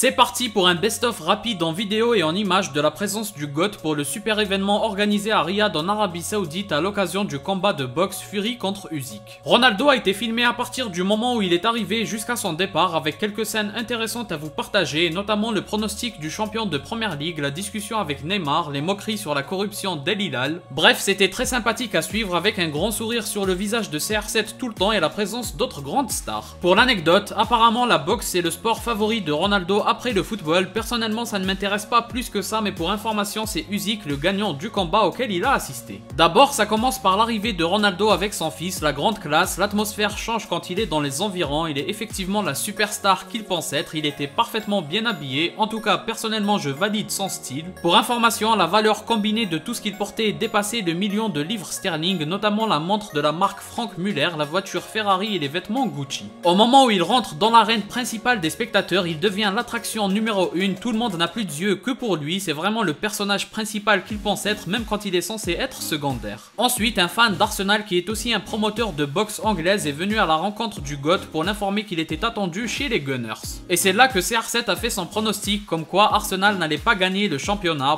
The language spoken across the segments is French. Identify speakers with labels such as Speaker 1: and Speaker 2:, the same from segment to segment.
Speaker 1: C'est parti pour un best-of rapide en vidéo et en images de la présence du GOAT pour le super événement organisé à Riyad en Arabie Saoudite à l'occasion du combat de boxe Fury contre Usyk. Ronaldo a été filmé à partir du moment où il est arrivé jusqu'à son départ avec quelques scènes intéressantes à vous partager, notamment le pronostic du champion de Première Ligue, la discussion avec Neymar, les moqueries sur la corruption d'El Hilal. Bref, c'était très sympathique à suivre avec un grand sourire sur le visage de CR7 tout le temps et la présence d'autres grandes stars. Pour l'anecdote, apparemment la boxe c'est le sport favori de Ronaldo après le football. Personnellement, ça ne m'intéresse pas plus que ça, mais pour information, c'est Usyk le gagnant du combat auquel il a assisté. D'abord, ça commence par l'arrivée de Ronaldo avec son fils, la grande classe, l'atmosphère change quand il est dans les environs, il est effectivement la superstar qu'il pense être, il était parfaitement bien habillé, en tout cas personnellement je valide son style. Pour information, la valeur combinée de tout ce qu'il portait dépassait le million de livres sterling, notamment la montre de la marque Frank Muller, la voiture Ferrari et les vêtements Gucci. Au moment où il rentre dans l'arène principale des spectateurs, il devient l'attraction numéro 1, tout le monde n'a plus d'yeux que pour lui, c'est vraiment le personnage principal qu'il pense être même quand il est censé être secondaire. Ensuite, un fan d'Arsenal qui est aussi un promoteur de boxe anglaise est venu à la rencontre du GOAT pour l'informer qu'il était attendu chez les Gunners. Et c'est là que CR7 a fait son pronostic comme quoi Arsenal n'allait pas gagner le championnat.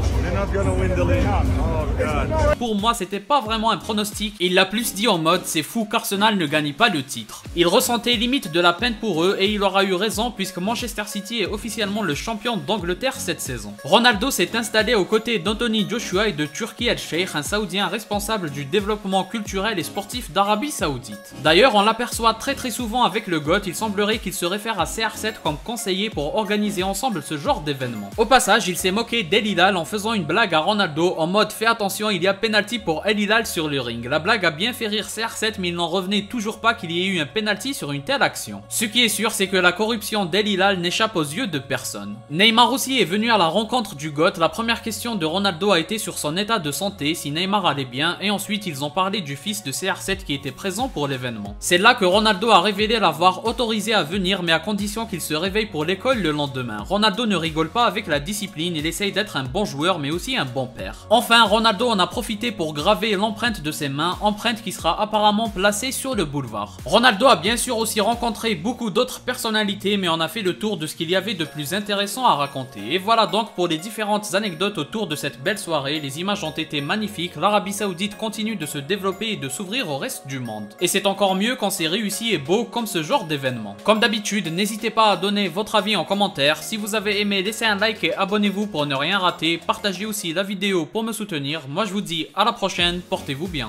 Speaker 1: Pour moi, c'était pas vraiment un pronostic, il l'a plus dit en mode c'est fou qu'Arsenal ne gagne pas le titre. Il ressentait limite de la peine pour eux et il aura eu raison puisque Manchester City est officiellement le champion d'Angleterre cette saison. Ronaldo s'est installé aux côtés d'Anthony Joshua et de Turki El-Sheikh, un saoudien responsable du développement culturel et sportif d'Arabie Saoudite. D'ailleurs, on l'aperçoit très très souvent avec le GOAT, il semblerait qu'il se réfère à CR7 comme conseiller pour organiser ensemble ce genre d'événement. Au passage, il s'est moqué d'El en faisant une blague à Ronaldo en mode fais attention, il y a penalty pour El Hilal sur le ring. La blague a bien fait rire CR7 mais il n'en revenait toujours pas qu'il y ait eu un penalty sur une telle action. Ce qui est sûr, c'est que la corruption d'El Hilal n'échappe aux yeux de personne. Neymar aussi est venu à la rencontre du GOAT. La première question de Ronaldo a été sur son état de santé, si Neymar allait bien, et ensuite ils ont parlé du fils de CR7 qui était présent pour l'événement. C'est là que Ronaldo a révélé l'avoir autorisé à venir, mais à condition qu'il se réveille pour l'école le lendemain. Ronaldo ne rigole pas avec la discipline, il essaye d'être un bon joueur, mais aussi un bon père. Enfin, Ronaldo en a profité pour graver l'empreinte de ses mains, empreinte qui sera apparemment placée sur le boulevard. Ronaldo a bien sûr aussi rencontré beaucoup d'autres personnalités, mais on a fait le tour de ce qu'il y avait de plus intéressant à raconter. Et voilà donc pour les différentes anecdotes autour de cette belle soirée, les images ont été magnifiques, l'Arabie Saoudite continue de se développer et de s'ouvrir au reste du monde. Et c'est encore mieux quand c'est réussi et beau comme ce genre d'événement. Comme d'habitude, n'hésitez pas à donner votre avis en commentaire, si vous avez aimé laissez un like et abonnez-vous pour ne rien rater, partagez aussi la vidéo pour me soutenir, moi je vous dis à la prochaine, portez-vous bien.